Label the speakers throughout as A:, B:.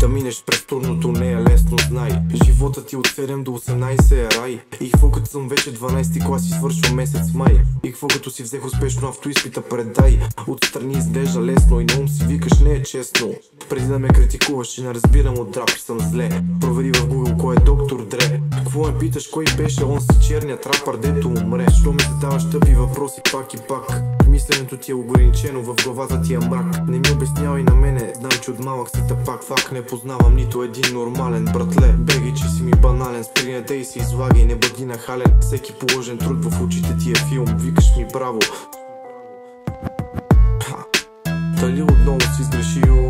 A: Да минеш през трудното не е лесно, знай. Живота ти от 7 до 18 е рай. И какво като съм вече 12 клас и свършва месец май? И какво като си взех успешно автоизпита предай? Отстрани изглежда лесно и на ум си викаш не е честно. Преди да ме критикуваш и не разбирам от драп и съм зле. Провери в Google кой е доктор Дре. Какво ме питаш кой беше он си черният рапър дето умре? Що ми задаваш тъпи въпроси пак и пак Мисленето ти е ограничено, в главата ти е мрак. Не ми обяснявай на мене, знам че от малък си тъпак. Фак не познавам нито един нормален братле. Беги, че си ми банален, спри не дей си излагай, не бъди нахален. Всеки положен труд в очите ти е филм, викаш ми браво. Дали отново си сгрешил?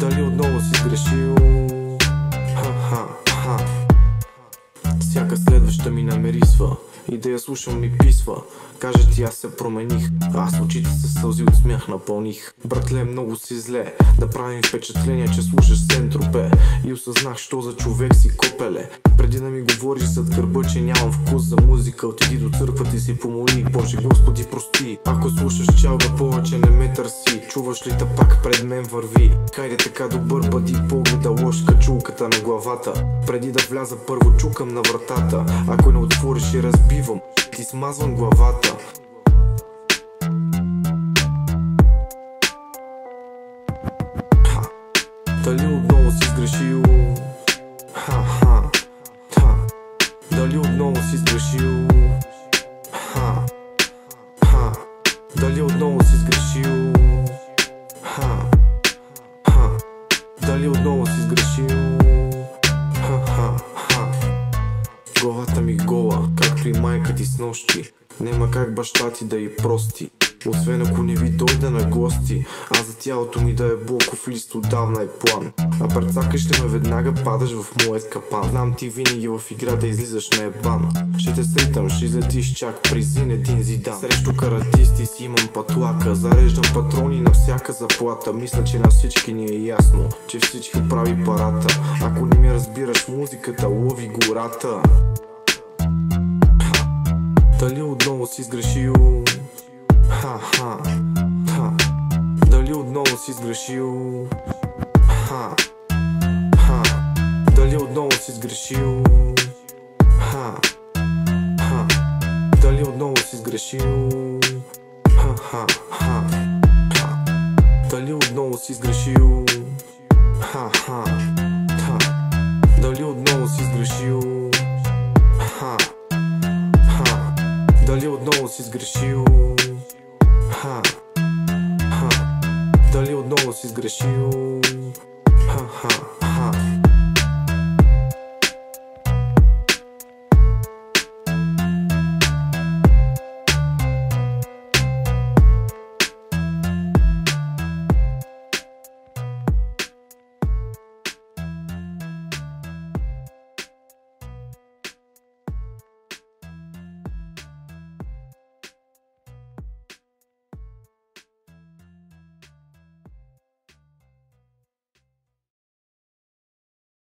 A: Дали отново си сгрешил? Ха-ха, ха Всяка следваща ми намерисва. И да я слушам ми писва. Каже ти аз се промених. Аз очите с сълзи от смях напълних. Братле много си зле. Да правим впечатление, че слушаш Сентропе. И осъзнах, що за човек си копеле. Преди да ми говориш зад гърба, че нямам вкус за музика Отиди до църквата и си помоли Боже Господи прости. Ако слушаш чалга повече не ме търси. Чуваш ли та пак пред мен върви? Хайде така добър бъди погледа лош качулката на главата. Преди да вляза първо чукам на вратата Ако не отвориш и разбивам Ти смазвам главата Ха. Дали отново си сгрешил? Майка ти с нощи Нема как баща ти да и прости. Освен ако не ви дойда на гости А за тялото ми да е блоков лист отдавна е план. А прецакаш ли ме веднага падаш в моят капан. Знам ти винаги в игра да излизаш на ебан Ще те сритам, ще излетиш чак при зин един зидан. Срещу каратисти си имам патлака Зареждам патрони на всяка заплата. Мисля, че на всички ни е ясно Че всички прави парата. Ако не ми разбираш музиката, лови гората Дали отново си сгрешил? Ха-ха, ха Дали отново си сгрешил? Ха, ха Дали отново си сгрешил? Ха, ха Дали отново си сгрешил? Ха-ха, ха Дали отново си сгрешил? Ха-ха, ха Дали отново си сгрешил? Ха Дали отново си сгрешил? Ха, ха Дали отново си сгрешил?